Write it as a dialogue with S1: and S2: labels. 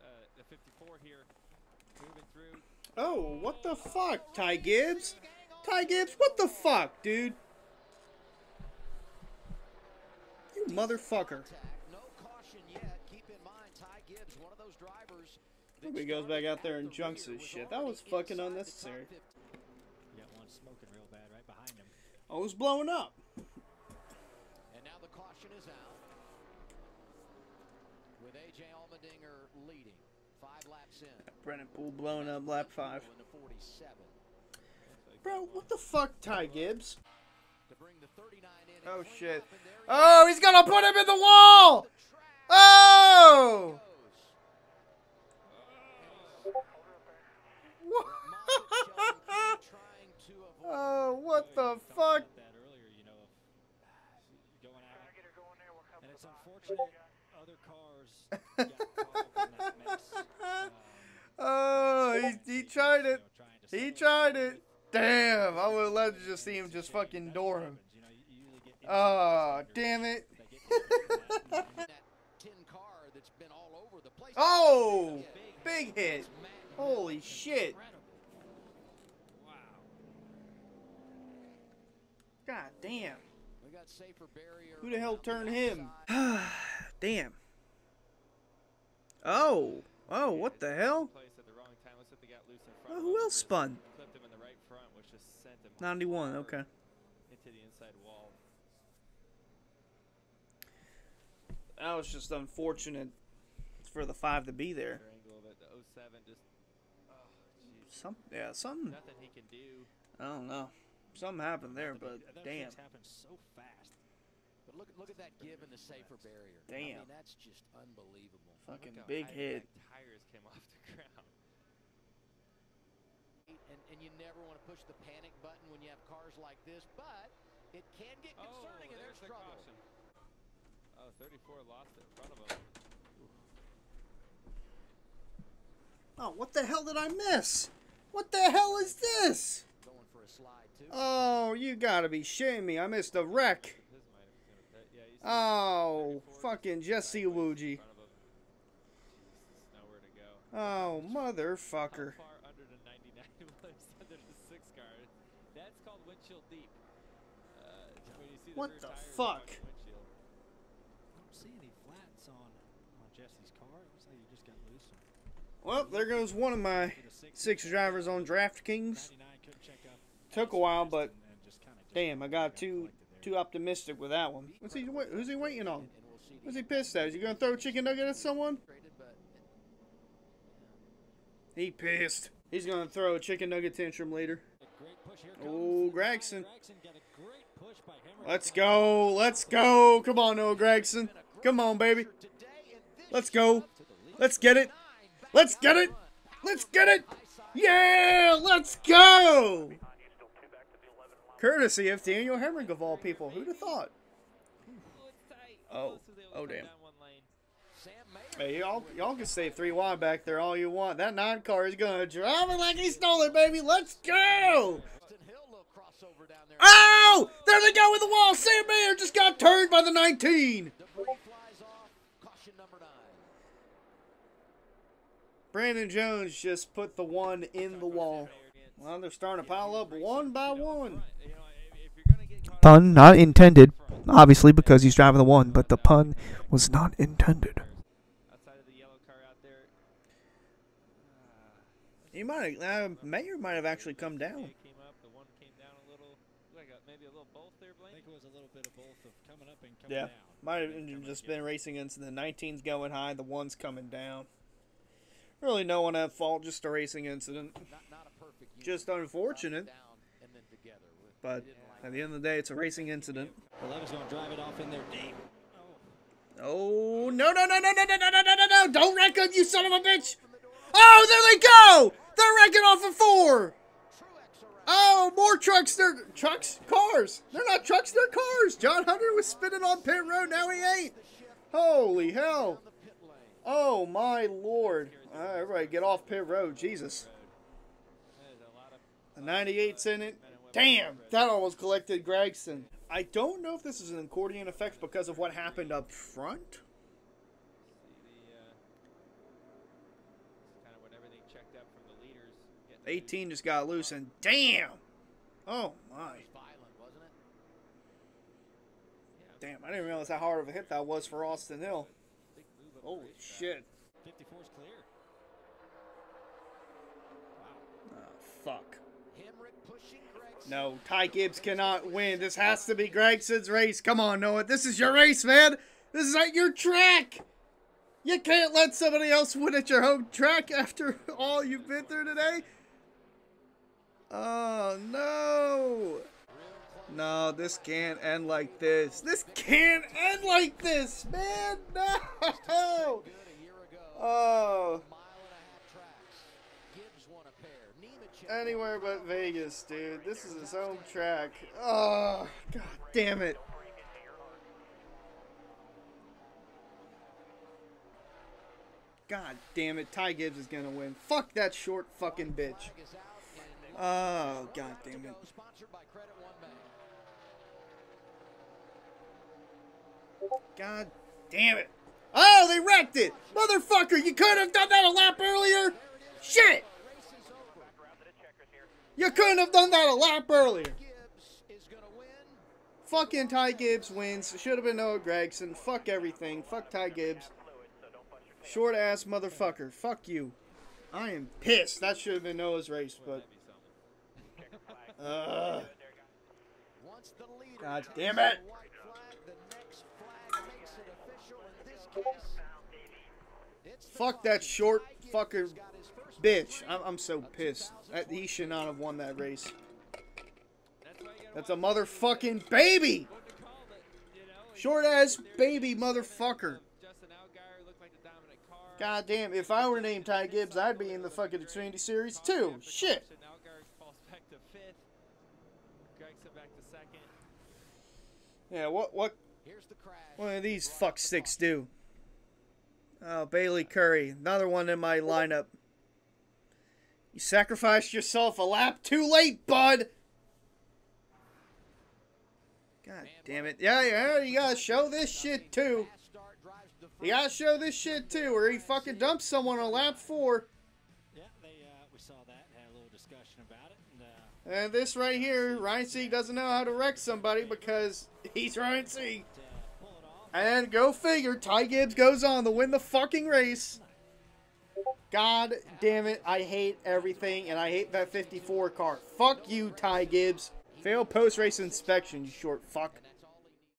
S1: uh, the 54 here, moving through.
S2: Oh, what the fuck, Ty Gibbs? Ty Gibbs, what the fuck, dude? You motherfucker. He goes back out there and junks his shit. That was fucking unnecessary.
S3: Right
S2: I was blowing up.
S4: And now the caution is out. With A.J. Allmendinger leading. Five laps in.
S2: Brennan Poole blown up lap five. Bro, what the fuck, Ty Gibbs? Oh shit. Oh, he's gonna put him in the wall! Oh! oh, what the fuck?
S3: And it's unfortunate.
S2: tried it. He tried it. Damn, I would love to just see him just fucking door him. Oh, damn it. oh, big hit. Holy shit. God damn. Who the hell turned him? damn. Oh. Oh, what the hell?
S1: Front.
S2: who else spun?
S1: Clipped him in the right front, which just sent him
S2: 91, okay.
S1: into the inside wall.
S2: That was just unfortunate for the five to be there.
S1: Better angle of it. The 07 just. Oh.
S2: Some, yeah, something.
S1: Nothing he can do.
S2: I don't know. Something happened there, but damn.
S3: things happen so fast.
S4: But look, look at that give in the safer barrier. I
S2: Damn.
S4: mean, that's just unbelievable.
S2: Fucking big hit.
S1: Tires came off the ground.
S4: And, and you never want to push the panic button when you have cars like this, but it can get oh, concerning and there's
S1: Oh, the
S4: trouble.
S1: caution. Oh, 34 lost it in front of him.
S2: Oh, what the hell did I miss? What the hell is this?
S4: Going for a slide, too.
S2: Oh, you gotta be shitting me. I missed a wreck.
S1: His might have been a- yeah, you see
S2: Oh,
S1: 34
S2: fucking
S1: just
S2: Jesse
S1: sideways in
S2: Iwuji.
S1: front of him. Jesus, nowhere to go.
S2: Oh,
S1: How
S2: motherfucker.
S1: far under the 99 was under the six car? That's called windshield deep. Uh, when you see the
S2: What the fuck? Well, there goes one of my
S3: six,
S2: drivers on DraftKings.
S3: 99 couldn't check up.
S2: Took a while, but damn, I got too too optimistic with that one. What's he? Who's he waiting on?
S4: The
S2: he pissed at? Is he gonna throw a chicken nugget at someone? He pissed. He's gonna throw a chicken nugget tantrum later. Oh, Gragson.
S3: Gragson got a great push by Hemric.
S2: Let's go. Let's go. Come on, Noah Gragson. Come on, baby.
S4: today and this
S2: Let's go.
S4: to the lead.
S2: Let's get it. Let's get it. Let's get it. Yeah, let's go. Courtesy of Daniel Hemric of all people. Who'd have thought?
S1: Oh.
S2: Oh.
S1: Almost was able to cut
S2: damn.
S1: down one lane.
S4: Sam Mayer
S2: Hey, y'all, y'all can stay three wide back there all you want. That nine car is gonna drive it like he stole it, baby. Let's go.
S4: Preston Hill, little crossover down there.
S2: Oh, there they go with the wall. Sam Mayer just got turned by the 19.
S4: Debris flies off. Caution number nine.
S2: Brandon Jones just put the one in the wall. Well, they're starting to pile up one by one.
S1: You know, if, if you're gonna get caught up
S5: Pun not intended, obviously, because he's driving the one, but the pun was not intended.
S1: outside of the yellow car out there,
S2: He might have, uh, Mayer might have actually come down.
S1: it came up. The one came down a little, like a, maybe a little both there,
S3: I
S1: Blaine.
S3: think it was a little bit of both of coming up and coming
S2: Yeah,
S3: down.
S2: might have
S3: Coming
S2: just
S3: again.
S2: been racing into the 19's going high, the one's coming down. Really, no one at fault, just a racing incident.
S4: Not, not a perfect unit.
S2: Just unfortunate,
S4: and then together. With,
S2: but
S4: like
S2: at the end of the day, it's a racing incident.
S3: Levin's going to drive it off in there deep.
S2: Oh no no no no no no no no no no no! Don't wreck him, you son of a bitch! Oh, there they go! They're wrecking off of four. Oh, more trucks! They're trucks, cars. They're not trucks, they're cars. John Hunter was spinning on pit road. Now he ain't. Holy hell! Oh my lord! All right, everybody, get off pit road. Jesus.
S1: A lot
S2: The 98's in it. Damn, that almost collected Gragson. I don't know if this is an accordion effect because of what happened up front.
S1: the uh,
S2: 18 just got loose and damn. Oh my.
S4: Violent, wasn't it?
S2: Damn, I didn't realize how hard of a hit that was for Austin Hill.
S1: Big move up the
S2: Holy shit.
S3: 54 is clear.
S2: Oh, fuck.
S4: Hemric pushing Gragson.
S2: No, Ty Gibbs cannot win. This has to be Gragson's race. Come on, Noah. This is your race, man. This is at your track. You can't let somebody else win at your home track after all you've been through today. Oh, no. No, this can't end like this. This can't end like this, man. No. Oh. Anywhere but Vegas, dude. This is his home track. Oh, god damn it. God damn it. Ty Gibbs is gonna win. Fuck that short fucking bitch.
S4: flag is out and
S2: Oh, god damn it. God damn it. Oh, they wrecked it. Motherfucker, you could have done that a lap earlier. Shit. You couldn't have done that a lap earlier. Fucking Ty Gibbs wins. Should have been Noah Gragson. Fuck everything. Fuck Ty Gibbs. Short ass motherfucker. Fuck you. I am pissed. That should have been Noah's race, but. God damn it. fuck that short fucker bitch. I'm, I'm so pissed. That, he should not have won that race.
S1: That's
S2: a motherfucking baby. Short ass baby motherfucker. God damn, if I were named Ty Gibbs, I'd be in the fucking Xfinity Series too. Shit.
S1: Allgaier falls back to fifth. Gragson back to second.
S2: Yeah, what what
S4: Here's the crash.
S2: what do these
S4: Brought
S2: fuck sticks do? Oh, Bailey Curry, another one in my lineup. You sacrificed yourself a lap too late, bud. God damn it. Yeah, yeah, you gotta show this shit too.
S4: Fast start drives to
S2: You gotta show this shit too, or he fucking dumps someone on lap four.
S3: Yeah, they uh, we saw that, had a little discussion about it, and uh,
S2: And this right here, Ryan Sieg doesn't know how to wreck somebody because he's Ryan. And go figure, Ty Gibbs goes on to win the fucking race. God damn it, I hate everything, and I hate that 54 car. Fuck you, Ty Gibbs. Fail post race inspection, you short fuck.